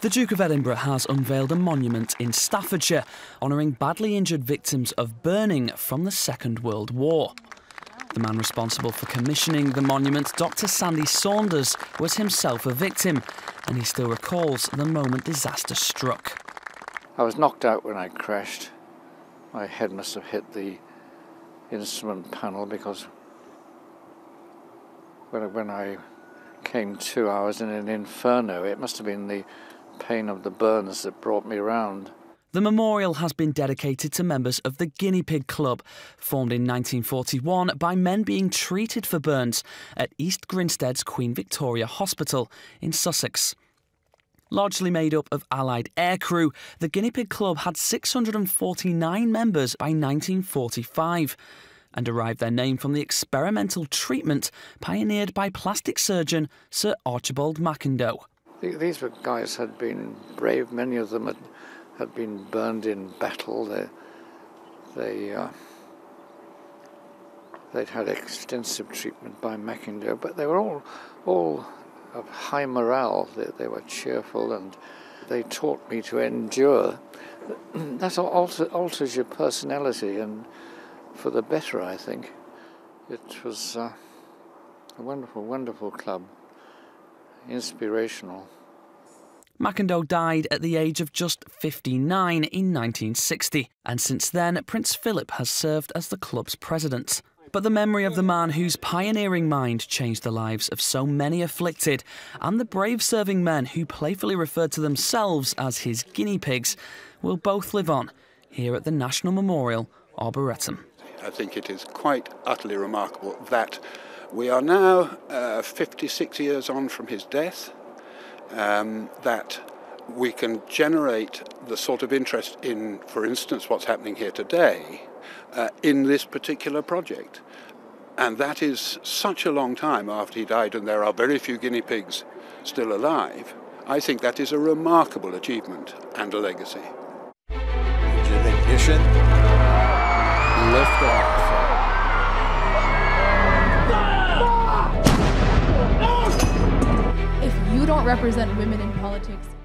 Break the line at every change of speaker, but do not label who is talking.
The Duke of Edinburgh has unveiled a monument in Staffordshire honouring badly injured victims of burning from the Second World War. The man responsible for commissioning the monument, Dr. Sandy Saunders, was himself a victim, and he still recalls the moment disaster struck.
I was knocked out when I crashed. My head must have hit the instrument panel because when, when I came to, I was in an inferno. It must have been the pain of the burns that brought me round.
The memorial has been dedicated to members of the Guinea Pig Club, formed in 1941 by men being treated for burns at East Grinstead's Queen Victoria Hospital in Sussex. Largely made up of Allied aircrew, the Guinea Pig Club had 649 members by 1945 and derived their name from the experimental treatment pioneered by plastic surgeon Sir Archibald McIndoe.
These were guys had been brave. Many of them had, had been burned in battle. They, they, uh, they'd had extensive treatment by McIndoe, but they were all, all of high morale. They, they were cheerful and they taught me to endure. that alter, alters your personality and for the better, I think. It was uh, a wonderful, wonderful club inspirational.
McIndoe died at the age of just 59 in 1960, and since then, Prince Philip has served as the club's president. But the memory of the man whose pioneering mind changed the lives of so many afflicted, and the brave serving men who playfully referred to themselves as his guinea pigs, will both live on here at the National Memorial Arboretum.
I think it is quite utterly remarkable that we are now uh, 56 years on from his death, um, that we can generate the sort of interest in, for instance, what's happening here today uh, in this particular project. And that is such a long time after he died, and there are very few guinea pigs still alive. I think that is a remarkable achievement and a legacy.
Ignition. Lift
represent women in politics